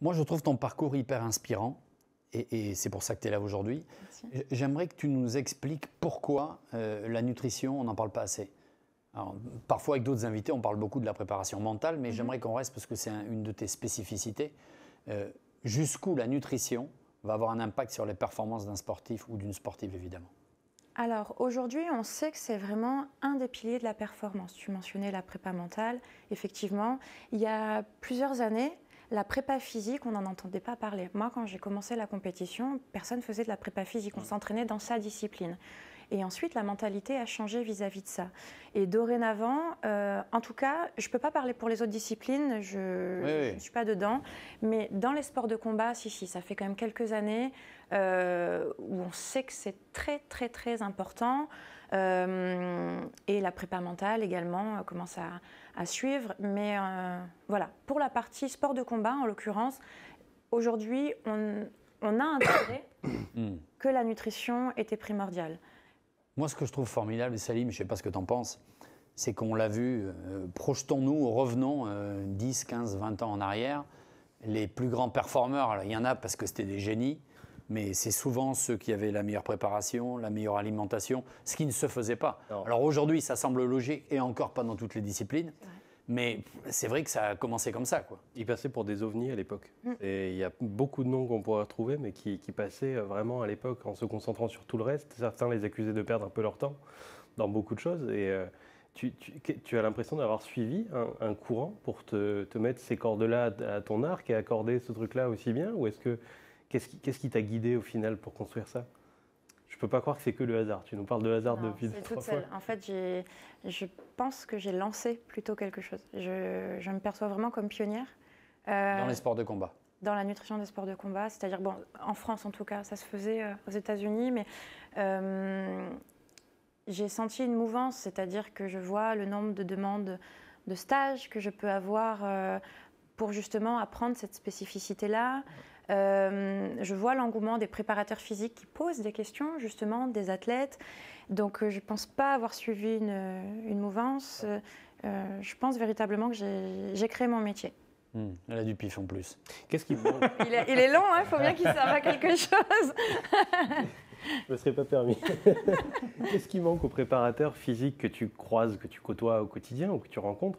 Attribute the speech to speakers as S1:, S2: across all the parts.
S1: Moi, je trouve ton parcours hyper inspirant. Et, c'est pour ça que tu es là aujourd'hui. J'aimerais que tu nous expliques pourquoi euh, la nutrition, on n'en parle pas assez. parfois, avec d'autres invités, on parle beaucoup de la préparation mentale, mais mhm. j'aimerais qu'on reste parce que c'est une de tes spécificités. Euh, jusqu'où la nutrition va avoir un impact sur les performances d'un sportif ou d'une sportive, évidemment?
S2: Alors aujourd'hui, on sait que c'est vraiment un des piliers de la performance. Tu mentionnais la prépa mentale. Effectivement, il y a plusieurs années, la prépa physique, on n'en entendait pas parler. Moi, quand j'ai commencé la compétition, personne faisait de la prépa physique. On s'entraînait dans sa discipline. Et ensuite, la mentalité a changé vis-à-vis de ça. Et dorénavant, euh, en tout cas, je ne peux pas parler pour les autres disciplines, je ne suis pas dedans, mais dans les sports de combat, si, si, ça fait quand même quelques années euh, où on sait que c'est très, très, très important. Euh, et la prépa mentale également commence à, à suivre. Mais voilà, pour la partie sport de combat, en l'occurrence, aujourd'hui, on, on a intégré hmm. que la nutrition était primordiale.
S1: Moi, ce que je trouve formidable, Salim, je ne sais pas ce que tu en penses, c'est qu'on l'a vu, euh, projetons-nous, revenons 10, 15, 20 ans en arrière. Les plus grands performeurs, il y en a parce que c'était des génies, mais c'est souvent ceux qui avaient la meilleure préparation, la meilleure alimentation, ce qui ne se faisait pas. Alors aujourd'hui, ça semble logique, et encore pas dans toutes les disciplines. Mais c'est vrai que ça a commencé comme ça. Quoi.
S3: Ils passaient pour des ovnis à l'époque. Mm. Et il y a beaucoup de noms qu'on pourrait retrouver, mais qui, passaient vraiment à l'époque en se concentrant sur tout le reste. Certains les accusaient de perdre un peu leur temps dans beaucoup de choses. Et euh, tu, as l'impression d'avoir suivi un, courant pour te, mettre ces cordes-là à ton arc et accorder ce truc-là aussi bien? Ou est-ce que qu'est-ce qui t'a guidé au final pour construire ça? Je peux pas croire que c'est que le hasard. Tu nous parles de hasard depuis trois fois.
S2: En fait, je pense que j'ai lancé plutôt quelque chose. Je, me perçois vraiment comme pionnière.
S1: Euh, dans les sports de combat
S2: Dans la nutrition des sports de combat. C'est-à-dire, bon, en France en tout cas, ça se faisait euh, aux États-Unis, mais euh, j'ai senti une mouvance, c'est-à-dire que je vois le nombre de demandes de stages que je peux avoir pour justement apprendre cette spécificité-là. Euh, je vois l'engouement des préparateurs physiques qui posent des questions, justement, des athlètes. Donc, euh, je ne pense pas avoir suivi une, mouvance. Euh, je pense véritablement que j'ai créé mon métier.
S1: Hmm, elle a du pif en plus.
S3: Qu'est-ce qui
S2: il, est, il est long, il hein, faut bien qu'il serve à quelque chose.
S3: Je ne me serais pas permis. Qu'est-ce qui manque aux préparateurs physiques que tu croises, que tu côtoies au quotidien ou que tu rencontres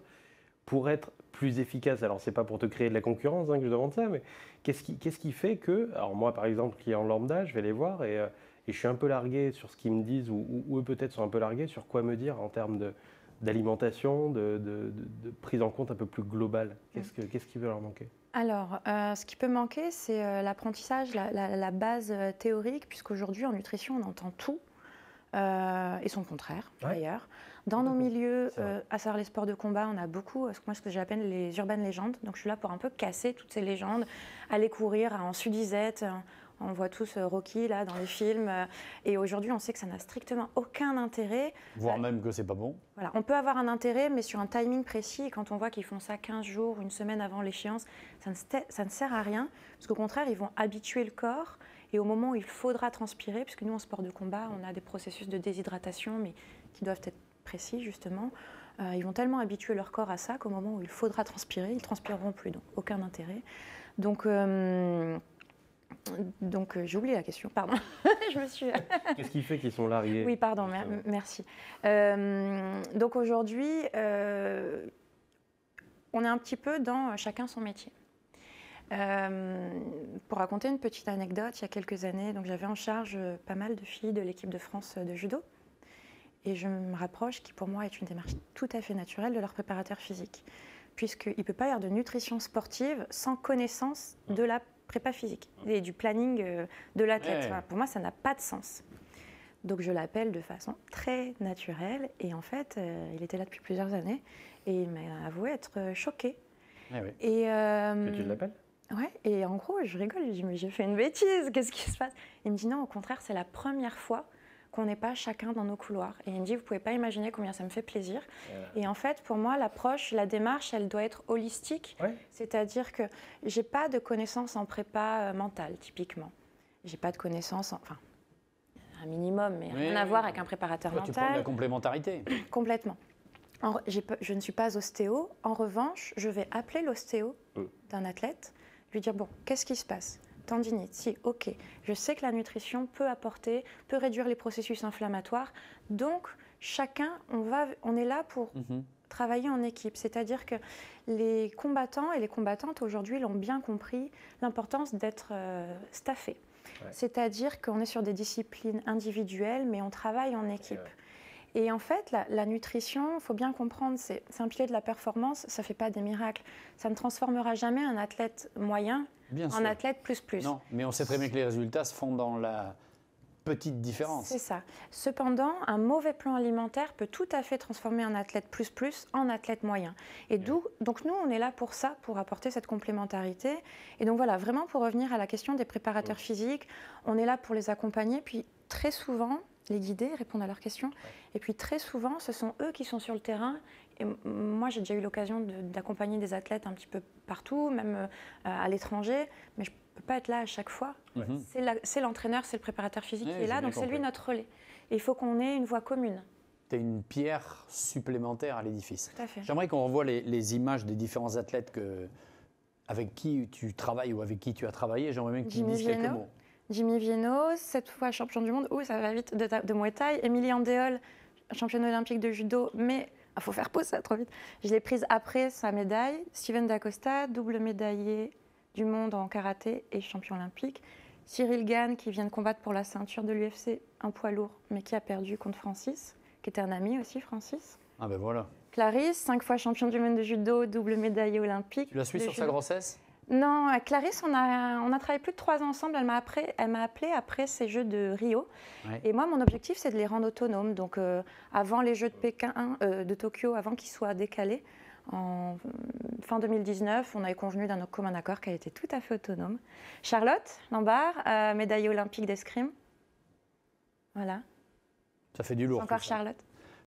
S3: pour être plus efficace. Alors, c'est pas pour te créer de la concurrence hein, que je demande ça, mais qu'est-ce qui, qui fait que, alors moi par exemple, en lambda, je vais les voir et, euh, et je suis un peu largué sur ce qu'ils me disent, ou, eux peut-être sont un peu largués sur quoi me dire en termes de, d'alimentation, de, de, prise en compte un peu plus globale. Qu'est-ce, que, qu'est-ce qui veut leur manquer?
S2: Alors, euh, ce qui peut manquer, c'est euh, l'apprentissage, la, la, base théorique, puisqu'aujourd'hui en nutrition, on entend tout et son contraire, d'ailleurs. Dans nos milieux, euh, à savoir les sports de combat, on a beaucoup, euh, moi, ce que j'appelle les urbaines légendes. Donc, je suis là pour un peu casser toutes ces légendes, aller courir en sudisette. On voit tous euh, Rocky là dans les films. Et aujourd'hui, on sait que ça n'a strictement aucun intérêt.
S1: Voire même que c'est pas bon.
S2: Voilà, on peut avoir un intérêt, mais sur un timing précis. Et quand on voit qu'ils font ça 15 jours, une semaine avant l'échéance, ça ne, ça ne sert à rien. Parce qu'au contraire, ils vont habituer le corps. Et au moment où il faudra transpirer, puisque nous, en sport de combat, on a des processus de déshydratation, mais qui doivent être précis, justement, euh, ils vont tellement habituer leur corps à ça qu'au moment où il faudra transpirer, ils ne transpireront plus, donc aucun intérêt. Donc, euh, donc euh, j'ai oublié la question, pardon.
S3: je me suis... Qu'est-ce qui fait qu'ils sont largués
S2: Oui, pardon, merci. donc aujourd'hui, on est un petit peu dans chacun son métier. Raconter une petite anecdote, il y a quelques années, donc j'avais en charge pas mal de filles de l'équipe de France de judo. Et je me rapproche, qui pour moi est une démarche tout à fait naturelle, de leur préparateur physique. Puisqu'il ne peut pas y avoir de nutrition sportive sans connaissance de la prépa physique et du planning euh, de l'athlète. pour moi, ça n'a pas de sens. Donc je l'appelle de façon très naturelle. Et en fait, euh, il était là depuis plusieurs années. Et il m'a avoué être euh, choqué.
S3: Ah et, que tu l'appelles?
S2: Ouais, et en gros, je rigole, je dis mais j'ai fait une bêtise, qu'est-ce qui se passe? Il me dit non, au contraire, c'est la première fois qu'on n'est pas chacun dans nos couloirs. Et il me dit, vous pouvez pas imaginer combien ça me fait plaisir. Et en fait, pour moi, l'approche, la démarche, elle doit être holistique. C'est-à-dire que j'ai pas de connaissances en prépa euh, mentale, typiquement. J'ai pas de connaissances, enfin, un minimum, mais rien à voir avec un préparateur mental. Tu
S1: prends la complémentarité.
S2: Complètement. je ne suis pas ostéo. En revanche, je vais appeler l'ostéo mm. d'un athlète Lui dire, bon, qu'est-ce qui se passe? Tendinite, si, ok. Je sais que la nutrition peut apporter, peut réduire les processus inflammatoires. Donc, chacun, on, va, on est là pour
S1: Mhm.
S2: travailler en équipe. C'est-à-dire que les combattants et les combattantes aujourd'hui l'ont bien compris, l'importance d'être euh, staffé.
S3: Ouais.
S2: C'est-à-dire qu'on est sur des disciplines individuelles, mais on travaille en équipe.
S3: Ouais.
S2: Et en fait, la, la nutrition, il faut bien comprendre, c'est un pilier de la performance, ça ne fait pas des miracles. Ça ne transformera jamais un athlète moyen
S1: Bien
S2: en
S1: sûr.
S2: athlète plus plus.
S1: Non, mais on sait très bien que les résultats se font dans la petite différence.
S2: C'est ça. Cependant, un mauvais plan alimentaire peut tout à fait transformer un athlète plus plus en athlète moyen. Et d'où, donc nous, on est là pour ça, pour apporter cette complémentarité. Et donc voilà, vraiment pour revenir à la question des préparateurs physiques, on est là pour les accompagner, puis très souvent les guider, répondre à leurs questions. Et puis très souvent, ce sont eux qui sont sur le terrain. Et moi, j'ai déjà eu l'occasion de- d'accompagner des athlètes un petit peu partout, même euh, à l'étranger, mais je ne peux pas être là à chaque fois.
S1: Mhm.
S2: C'est l'entraîneur, c'est le préparateur physique qui est là, donc c'est lui notre relais. Et il faut qu'on ait une voie commune.
S1: Tu une pierre supplémentaire à l'édifice.
S2: Tout à fait.
S1: J'aimerais qu'on revoie les, les images des différents athlètes que, avec qui tu travailles ou avec qui tu as travaillé. J'aimerais bien que tu
S2: Jimmy
S1: dises quelques mots.
S2: Jimmy Vienno, sept fois champion du monde, ouh, ça va vite, de, de Muay Thai. Émilie Andéol, championne olympique de judo, mais il faut faire pause, ça trop vite. Je l'ai prise après sa médaille. Steven Dacosta, double médaillé du monde en karaté et champion olympique. Cyril Gann, qui vient de combattre pour la ceinture de l'UFC, un poids lourd, mais qui a perdu contre Francis, qui était un ami aussi, Francis.
S1: Ah ben voilà.
S2: Clarisse, cinq fois champion du monde de judo, double médaillée olympique.
S1: Tu la suis sur sa grossesse?
S2: Non, Clarisse, on a, on a travaillé plus de trois ans ensemble. Elle m'a appelé, après ces Jeux de Rio.
S1: Ouais.
S2: Et moi, mon objectif, c'est de les rendre autonomes. Donc, euh, avant les Jeux de Pékin, euh, de Tokyo, avant qu'ils soient décalés, en euh, fin 2019, on avait convenu d'un commun accord qu'elle était tout à fait autonome. Charlotte Lambert, euh, médaillée olympique d'escrime. Voilà,
S1: Ça fait du lourd.
S2: encore. Charlotte.